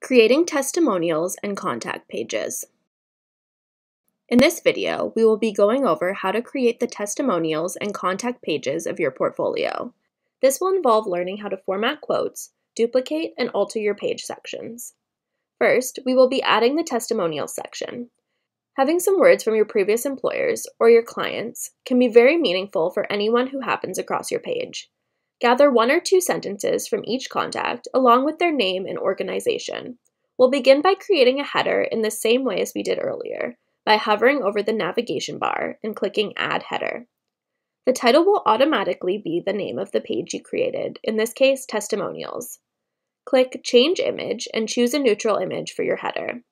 Creating testimonials and contact pages. In this video, we will be going over how to create the testimonials and contact pages of your portfolio. This will involve learning how to format quotes, duplicate, and alter your page sections. First, we will be adding the testimonials section. Having some words from your previous employers or your clients can be very meaningful for anyone who happens across your page. Gather one or two sentences from each contact along with their name and organization. We'll begin by creating a header in the same way as we did earlier, by hovering over the navigation bar and clicking Add Header. The title will automatically be the name of the page you created, in this case, Testimonials. Click Change Image and choose a neutral image for your header.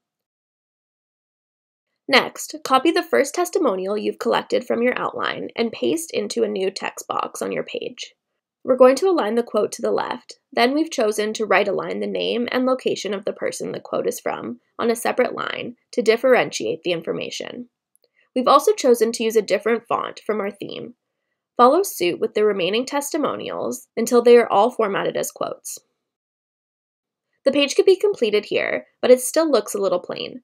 Next, copy the first testimonial you've collected from your outline and paste into a new text box on your page. We're going to align the quote to the left. Then we've chosen to right align the name and location of the person the quote is from on a separate line to differentiate the information. We've also chosen to use a different font from our theme. Follow suit with the remaining testimonials until they are all formatted as quotes. The page could be completed here, but it still looks a little plain.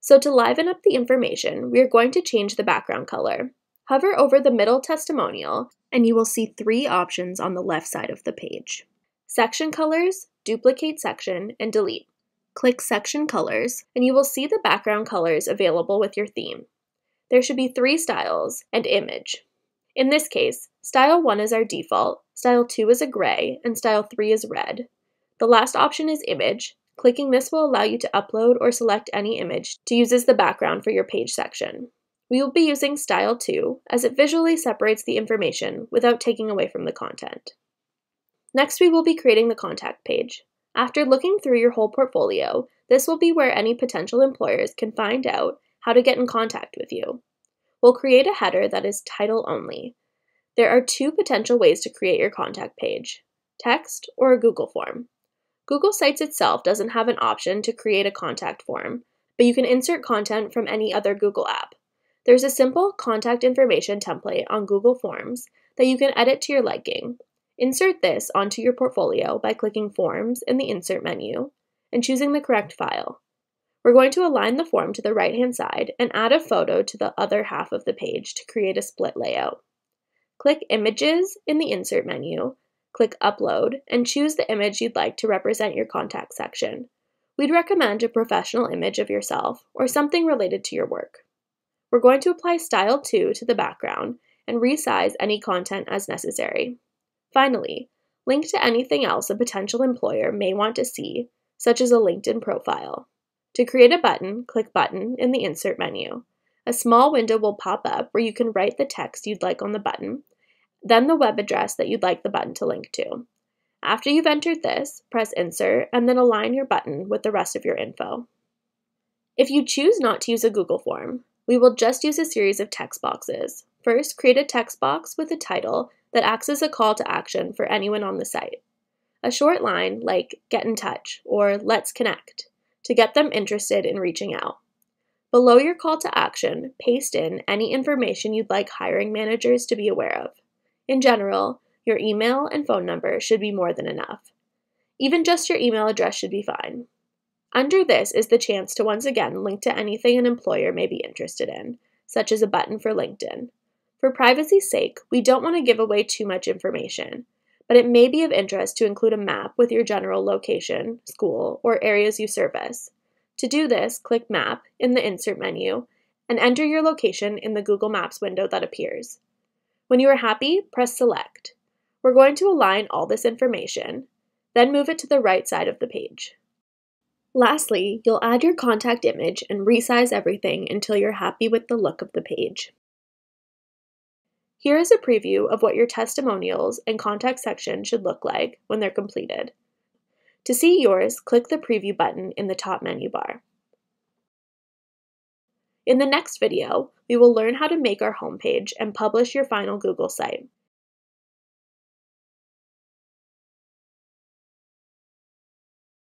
So to liven up the information, we are going to change the background color. Hover over the middle testimonial and you will see three options on the left side of the page. Section Colors, Duplicate Section, and Delete. Click Section Colors and you will see the background colors available with your theme. There should be three styles and image. In this case, Style 1 is our default, Style 2 is a gray, and Style 3 is red. The last option is Image. Clicking this will allow you to upload or select any image to use as the background for your page section. We will be using Style 2 as it visually separates the information without taking away from the content. Next, we will be creating the contact page. After looking through your whole portfolio, this will be where any potential employers can find out how to get in contact with you. We'll create a header that is title only. There are two potential ways to create your contact page text or a Google form. Google Sites itself doesn't have an option to create a contact form, but you can insert content from any other Google app. There's a simple contact information template on Google Forms that you can edit to your liking. Insert this onto your portfolio by clicking Forms in the Insert menu and choosing the correct file. We're going to align the form to the right hand side and add a photo to the other half of the page to create a split layout. Click Images in the Insert menu, click Upload, and choose the image you'd like to represent your contact section. We'd recommend a professional image of yourself or something related to your work. We're going to apply Style 2 to the background and resize any content as necessary. Finally, link to anything else a potential employer may want to see, such as a LinkedIn profile. To create a button, click Button in the Insert menu. A small window will pop up where you can write the text you'd like on the button, then the web address that you'd like the button to link to. After you've entered this, press Insert and then align your button with the rest of your info. If you choose not to use a Google form, we will just use a series of text boxes. First, create a text box with a title that acts as a call to action for anyone on the site. A short line like Get in touch or Let's connect to get them interested in reaching out. Below your call to action, paste in any information you'd like hiring managers to be aware of. In general, your email and phone number should be more than enough. Even just your email address should be fine. Under this is the chance to once again link to anything an employer may be interested in, such as a button for LinkedIn. For privacy's sake, we don't want to give away too much information, but it may be of interest to include a map with your general location, school, or areas you service. To do this, click Map in the Insert menu and enter your location in the Google Maps window that appears. When you are happy, press Select. We're going to align all this information, then move it to the right side of the page. Lastly, you'll add your contact image and resize everything until you're happy with the look of the page. Here is a preview of what your testimonials and contact section should look like when they're completed. To see yours, click the preview button in the top menu bar. In the next video, we will learn how to make our homepage and publish your final Google site.